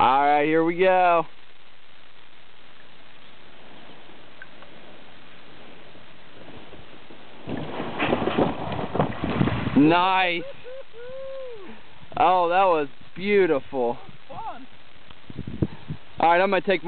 Alright, here we go. Nice. Oh, that was beautiful. Alright, I'm going to take